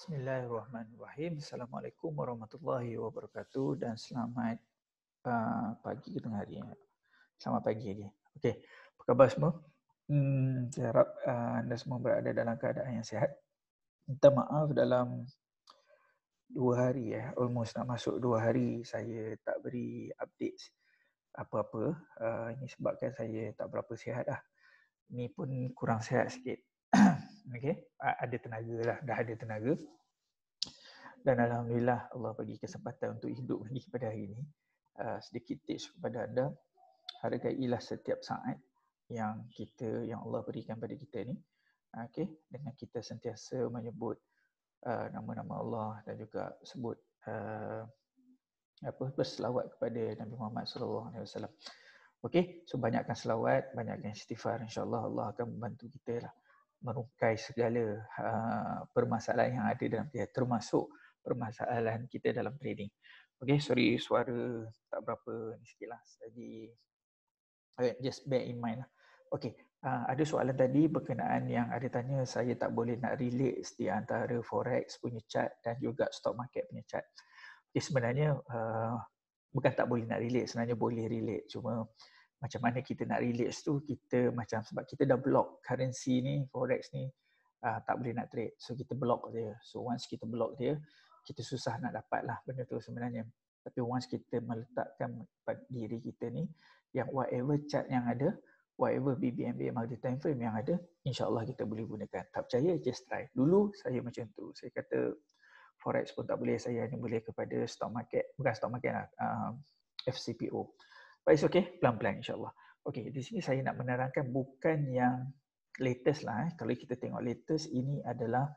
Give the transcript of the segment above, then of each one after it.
Bismillahirrahmanirrahim. Assalamualaikum warahmatullahi wabarakatuh dan selamat uh, pagi ke tengah hari. Selamat pagi lagi. Okey, apa khabar semua? Hmm, saya harap uh, anda semua berada dalam keadaan yang sihat. Minta maaf dalam dua hari ya, almost nak masuk dua hari saya tak beri update apa-apa. Uh, ini sebabkan saya tak berapa sihat lah. Ini pun kurang sihat sikit. Okay, ada tenaga lah, dah ada tenaga. Dan Alhamdulillah Allah bagi kesempatan untuk hidup lagi pada hari ini. Uh, sedikit tips kepada anda, hargailah setiap saat yang kita, yang Allah berikan pada kita ni. Okay, dengan kita sentiasa menyebut uh, nama-nama Allah dan juga sebut uh, apa berselawat kepada Nabi Muhammad sallallahu alaihi wasallam. Okey, so banyakkan selawat, banyakkan istighfar insya-Allah Allah akan membantu kita lah merungkai segala uh, permasalahan yang ada dalam dia termasuk permasalahan kita dalam trading. Okay, sorry suara tak berapa ni sikit lah. Jadi okay, just bear in mind lah. Okay, uh, ada soalan tadi berkenaan yang ada tanya saya tak boleh nak relate di antara forex punya chart dan juga stock market punya chart. Okay, sebenarnya uh, bukan tak boleh nak relate, sebenarnya boleh relate. Cuma macam mana kita nak relax tu kita macam sebab kita dah block currency ni forex ni uh, tak boleh nak trade. So kita block dia so once kita block dia kita susah nak dapat lah benda tu sebenarnya. Tapi once kita meletakkan diri kita ni yang whatever chart yang ada whatever BBMB multi time frame yang ada insyaallah kita boleh gunakan. Tak percaya just try. Dulu saya macam tu. Saya kata forex pun tak boleh. Saya hanya boleh kepada stock market. Bukan stock market lah uh, FCPO But it's okay, pelan-pelan insyaAllah. Okay, di sini saya nak menerangkan bukan yang latest lah. Eh. Kalau kita tengok latest, ini adalah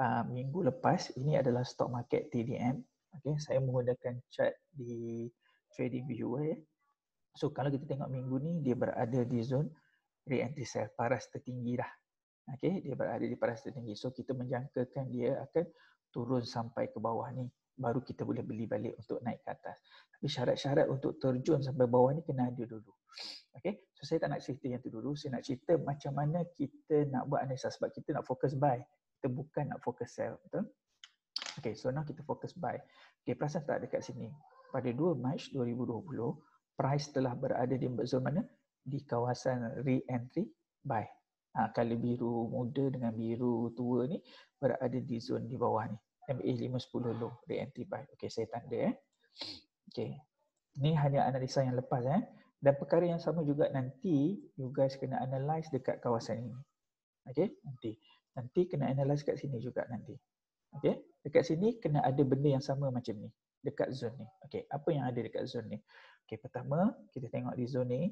uh, minggu lepas. Ini adalah stock market TDM. Okay, saya menggunakan chart di trading viewer. Eh. So kalau kita tengok minggu ni, dia berada di zone re-entry sell, paras tertinggi dah. Okay, dia berada di paras tertinggi. So kita menjangkakan dia akan turun sampai ke bawah ni baru kita boleh beli balik untuk naik ke atas. Tapi syarat-syarat untuk terjun sampai bawah ni kena ada dulu. Okay, so saya tak nak cerita yang tu dulu. Saya nak cerita macam mana kita nak buat analisa sebab kita nak fokus buy. Kita bukan nak fokus sell. Betul? Okay, so now kita fokus buy. Okay, perasan tak dekat sini. Pada 2 Mac 2020, price telah berada di zone mana? Di kawasan re-entry buy. Ha, kalau biru muda dengan biru tua ni berada di zone di bawah ni. MA 510 low the entry buy. Okey, saya tanda eh. Okey. Ini hanya analisa yang lepas eh. Dan perkara yang sama juga nanti you guys kena analyze dekat kawasan ini. Okey, nanti. Nanti kena analyze kat sini juga nanti. Okey, dekat sini kena ada benda yang sama macam ni dekat zone ni. Okey, apa yang ada dekat zone ni? Okey, pertama kita tengok di zone ni.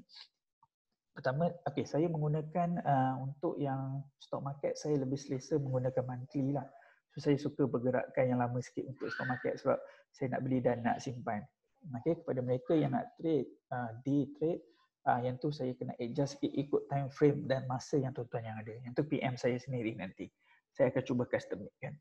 Pertama, okey, saya menggunakan uh, untuk yang stock market saya lebih selesa menggunakan monthly lah. So saya suka bergerakkan yang lama sikit untuk stock market sebab saya nak beli dan nak simpan. Okay, kepada mereka yang nak trade, uh, day trade, uh, yang tu saya kena adjust sikit ikut time frame dan masa yang tuan-tuan yang ada. Yang tu PM saya sendiri nanti. Saya akan cuba custom kan.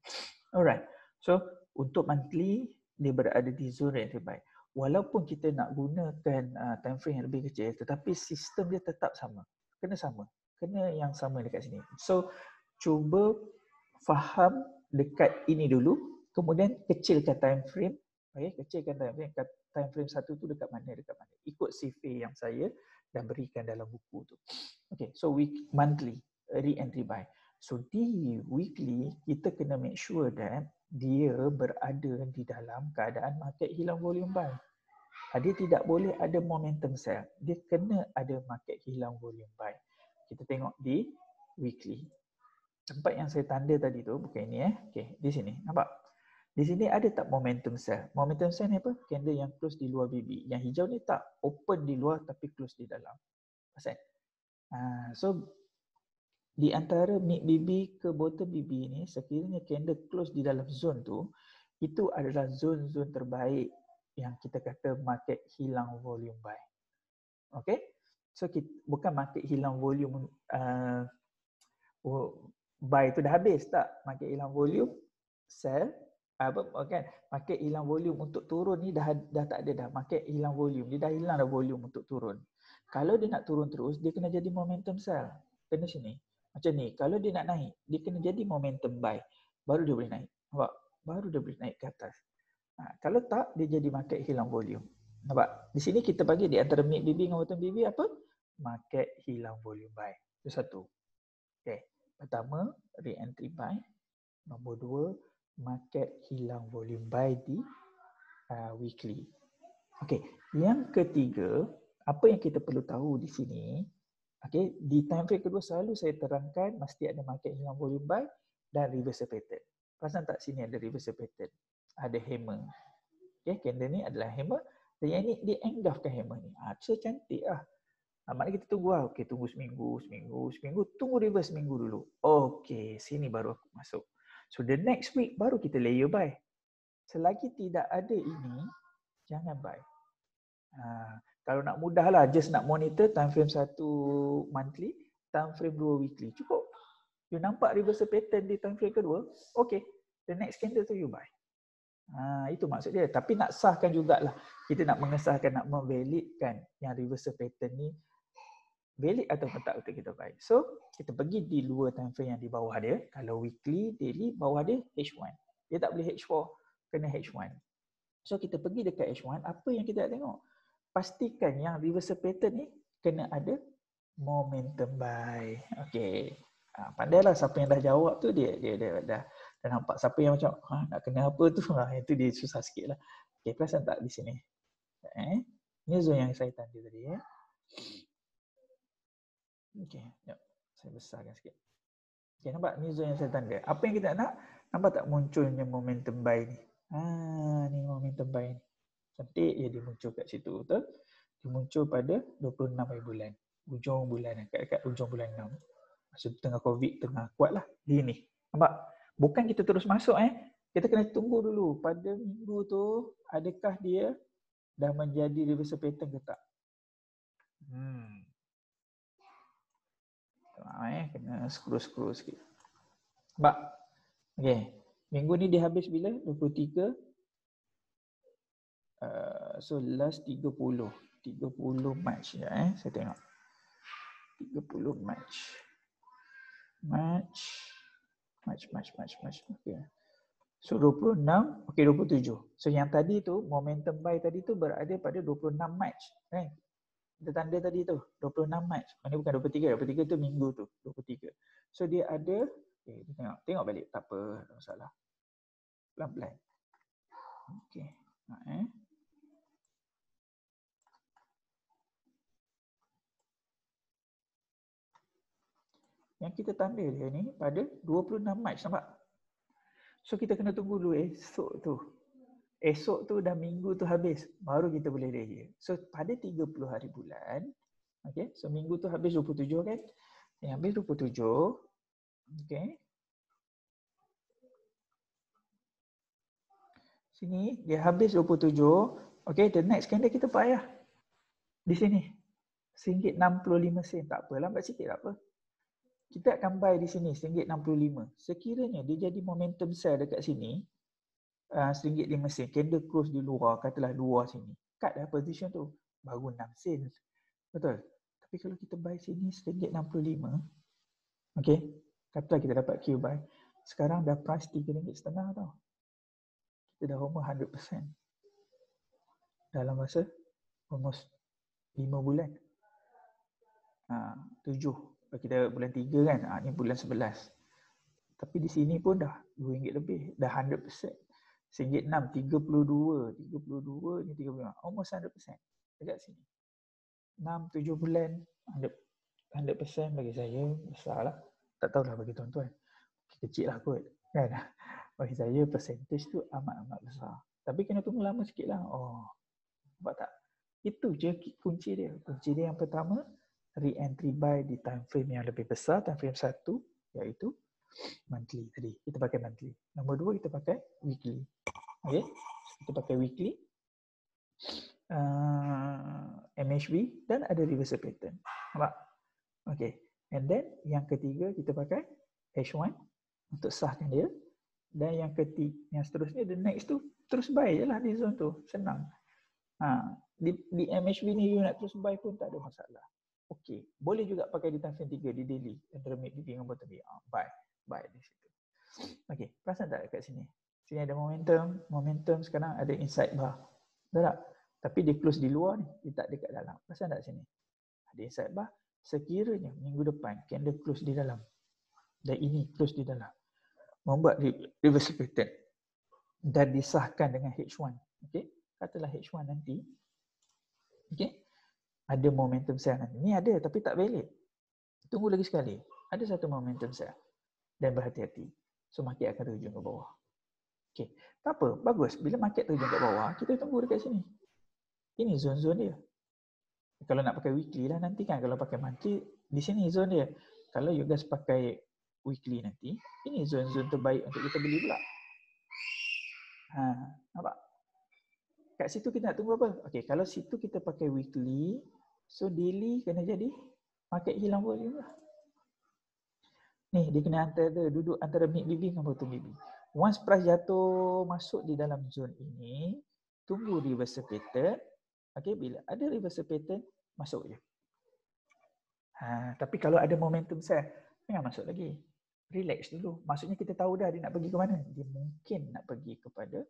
Alright. So untuk monthly dia berada di zone yang terbaik. Walaupun kita nak gunakan uh, time frame yang lebih kecil tetapi sistem dia tetap sama. Kena sama. Kena yang sama dekat sini. So cuba faham dekat ini dulu kemudian kecilkan time frame okey kecilkan time frame time frame satu tu dekat mana dekat mana. Ikut CV yang saya dah berikan dalam buku tu. Okey so week monthly re-entry buy so di weekly kita kena make sure that dia berada di dalam keadaan market hilang volume buy. Ah, dia tidak boleh ada momentum sell. Dia kena ada market hilang volume buy. Kita tengok di weekly tempat yang saya tanda tadi tu bukan ini eh. Okey, di sini. Nampak? Di sini ada tak momentum sell? Momentum sell ni apa? Candle yang close di luar BB. Yang hijau ni tak open di luar tapi close di dalam. Pasal? Uh, so di antara mid BB ke bottom BB ni sekiranya candle close di dalam zone tu itu adalah zone-zone terbaik yang kita kata market hilang volume buy. Okay? So kita, bukan market hilang volume uh, buy tu dah habis tak market hilang volume sell apa kan market hilang volume untuk turun ni dah dah tak ada dah market hilang volume dia dah hilang dah volume untuk turun kalau dia nak turun terus dia kena jadi momentum sell kena sini macam ni kalau dia nak naik dia kena jadi momentum buy baru dia boleh naik Nampak? Baru dia boleh naik ke atas. Ha, kalau tak, dia jadi market hilang volume. Nampak? Di sini kita bagi di antara mid BB dengan bottom BB apa? Market hilang volume buy. Itu satu. Okay. Pertama, re-entry buy. Nombor dua, market hilang volume buy di uh, weekly. Okay. Yang ketiga, apa yang kita perlu tahu di sini, okay, di time frame kedua selalu saya terangkan mesti ada market hilang volume buy dan reversal pattern. Perasan tak sini ada reversal pattern? Ada hammer. Okay, candle ni adalah hammer dan yang ni dia engulfkan hammer ni. Ah, so cantik lah. Ha, maknanya kita tunggu lah. Okay, tunggu seminggu, seminggu, seminggu. Tunggu reverse seminggu dulu. Okay, sini baru aku masuk. So the next week baru kita layer buy. Selagi tidak ada ini, jangan buy. Ha, kalau nak mudah lah, just nak monitor time frame satu monthly, time frame dua weekly. Cukup. You nampak reversal pattern di time frame kedua, okay. The next candle tu you buy. Ha, itu maksud dia. Tapi nak sahkan jugalah. Kita nak mengesahkan, nak memvalidkan yang reversal pattern ni valid atau tak untuk kita buy. So, kita pergi di luar time frame yang di bawah dia. Kalau weekly, daily, bawah dia H1. Dia tak boleh H4, kena H1. So, kita pergi dekat H1, apa yang kita nak tengok? pastikan yang reversal pattern ni kena ada momentum buy. Okey. Ha, pandailah siapa yang dah jawab tu dia dia dia dah, dah nampak siapa yang macam ha, nak kena apa tu ha, itu dia susah sikit lah. Okey, perasan tak di sini? Eh? Ini zone yang saya tanda tadi ya. Okey, jap. Saya besarkan sikit. Okey, nampak ni zone yang saya tanda. Apa yang kita nak? Nampak tak munculnya momentum buy ni? Ha, ni momentum buy ni. Cantik je dia muncul kat situ. Betul? Dia muncul pada 26 hari bulan. Ujung bulan, dekat-dekat ujung bulan 6. Masa tengah COVID, tengah kuat lah. Dia ni. Nampak? Bukan kita terus masuk eh. Kita kena tunggu dulu. Pada minggu tu, adakah dia dah menjadi reversal pattern ke tak? Hmm. Tengah eh. Kena scroll-scroll sikit. Nampak? Okay. Minggu ni dia habis bila? 23 Uh, so last 30 30 March ya eh saya tengok 30 March March March March March March okey so 26 okey 27 so yang tadi tu momentum buy tadi tu berada pada 26 March kan kita tanda tadi tu 26 March mana bukan 23 23 tu minggu tu 23 so dia ada okey tengok tengok balik tak apa tak masalah. Pelan-pelan. Okey ha, eh. Yang kita tanda dia ni pada 26 Mac nampak? So kita kena tunggu dulu esok tu. Esok tu dah minggu tu habis baru kita boleh raya. So pada 30 hari bulan okay, so minggu tu habis 27 kan? Yang habis 27 okay. Sini dia habis 27 okay, the next candle kita payah di sini. RM1.65 sen tak apa lambat sikit tak apa kita akan buy di sini RM1.65. Sekiranya dia jadi momentum sell dekat sini, uh, RM1.05 sen, candle close di luar, katalah luar sini. Cut dah position tu, baru 6 sen. Betul? Tapi kalau kita buy sini RM1.65, okay, katalah kita dapat Q buy, sekarang dah price RM3.5 tau. Kita dah almost 100%. Dalam masa almost 5 bulan. Ha, kita bulan 3 kan, ha, ni bulan 11. Tapi di sini pun dah RM2 lebih, dah 100%. RM1.6, 32, 32 ni 35, almost 100% dekat sini. 6, 7 bulan, 100%, 100% bagi saya besar lah. Tak tahulah bagi tuan-tuan. Kecil lah kot. Kan? Bagi saya percentage tu amat-amat besar. Tapi kena tunggu lama sikit lah. Oh, nampak tak? Itu je kunci dia. Kunci dia yang pertama, re-entry buy di time frame yang lebih besar, time frame satu iaitu monthly tadi. Kita pakai monthly. Nombor dua kita pakai weekly. Okay. Kita pakai weekly. Uh, MHV dan ada reversal pattern. Nampak? Okay. And then yang ketiga kita pakai H1 untuk sahkan dia. Dan yang ketiga, yang seterusnya, the next tu terus buy je lah di zone tu. Senang. Ha, di, di MHV ni you nak terus buy pun tak ada masalah. Okey, boleh juga pakai di frame 3 di daily antara mid dengan bottom B. Ah, buy, buy di situ. Okey, perasan tak kat sini? Sini ada momentum. Momentum sekarang ada inside bar. Betul tak? Tapi dia close di luar ni. Dia tak dekat dalam. Pasal tak sini? Ada inside bar. Sekiranya minggu depan candle close di dalam. Dan ini close di dalam. Membuat reversal pattern. Dan disahkan dengan H1. Okay? Katalah H1 nanti. Okay? Ada momentum sell nanti. Ni ada tapi tak valid. Tunggu lagi sekali. Ada satu momentum sell. Dan berhati-hati. So market akan terjun ke bawah. Okay. Tak apa. Bagus. Bila market terjun ke bawah, kita tunggu dekat sini. Ini zone-zone dia. Kalau nak pakai weekly lah nanti kan. Kalau pakai monthly, di sini zone dia. Kalau you guys pakai weekly nanti, ini zone-zone terbaik untuk kita beli pula. Ha, nampak? Kat situ kita nak tunggu apa? Okay, kalau situ kita pakai weekly, so daily kena jadi market hilang volume lah. Ni dia kena antara duduk antara mid BB dengan bottom BB. Once price jatuh masuk di dalam zone ini, tunggu reversal pattern. Okay, bila ada reversal pattern, masuk je. Ha, tapi kalau ada momentum sell, jangan masuk lagi. Relax dulu. Maksudnya kita tahu dah dia nak pergi ke mana. Dia mungkin nak pergi kepada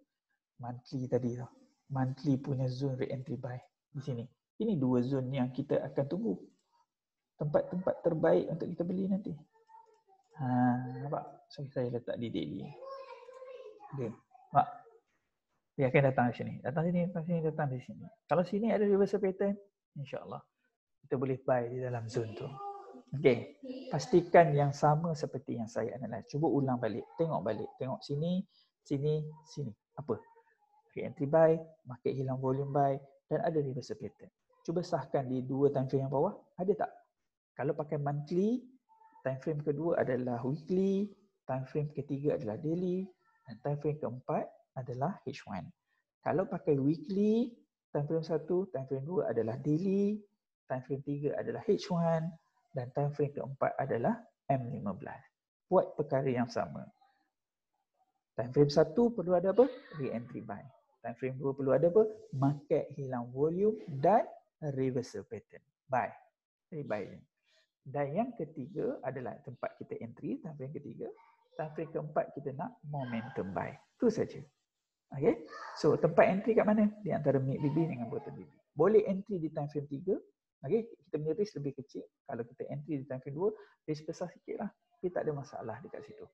monthly tadi tu. Monthly punya zone re-entry buy di sini. Ini dua zone yang kita akan tunggu. Tempat-tempat terbaik untuk kita beli nanti. Ha, nampak? So, saya letak di daily. Dia. Nampak? Dia akan datang sini. Datang sini, datang sini, datang di sini. Kalau sini ada reversal pattern, insyaAllah kita boleh buy di dalam zone tu. Okay. Pastikan yang sama seperti yang saya analyze. Cuba ulang balik. Tengok balik. Tengok sini, sini, sini. Apa? Re-entry buy, market hilang volume buy dan ada reversal pattern. Cuba sahkan di dua time frame yang bawah. Ada tak? Kalau pakai monthly, time frame kedua adalah weekly, time frame ketiga adalah daily dan time frame keempat adalah H1. Kalau pakai weekly, time frame satu, time frame dua adalah daily, time frame tiga adalah H1 dan time frame keempat adalah M15. Buat perkara yang sama. Time frame satu perlu ada apa? Re-entry buy. Time frame dua perlu ada apa? Market hilang volume dan reversal pattern. Buy. Ini buy. Dan yang ketiga adalah tempat kita entry, time frame ketiga. Time frame keempat kita nak momentum buy. Itu saja. Okay. So tempat entry kat mana? Di antara mid BB dengan bottom BB. Boleh entry di time frame tiga. Okay. Kita punya risk lebih kecil. Kalau kita entry di time frame dua, risk besar sikit lah. Tapi tak ada masalah dekat situ.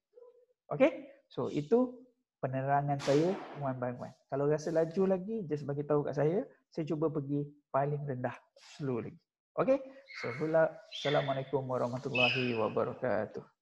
Okay. So itu penerangan saya one by one. Kalau rasa laju lagi, just bagi tahu kat saya. Saya cuba pergi paling rendah slow lagi. Okay. So, Assalamualaikum warahmatullahi wabarakatuh.